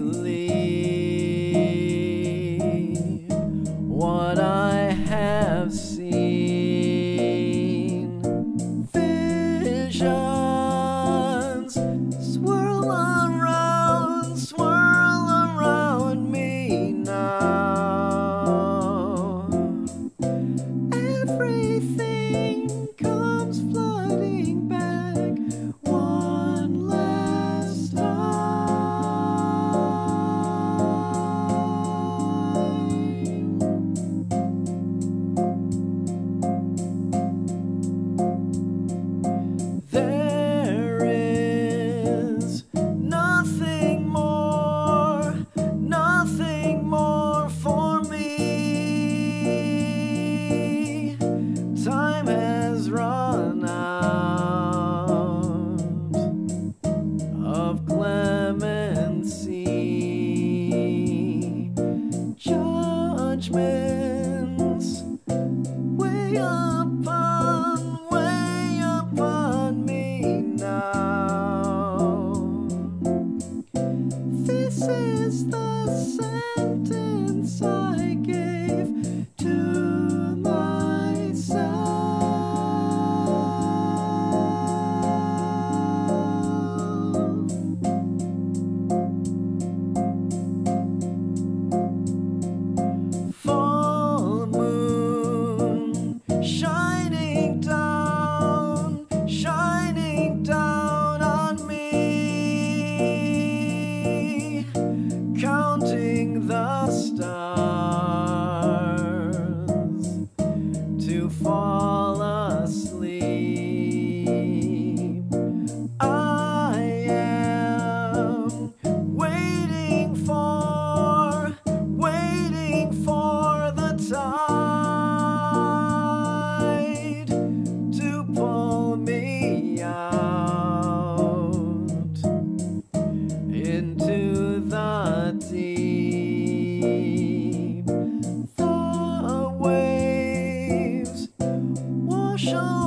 believe counting the stars show.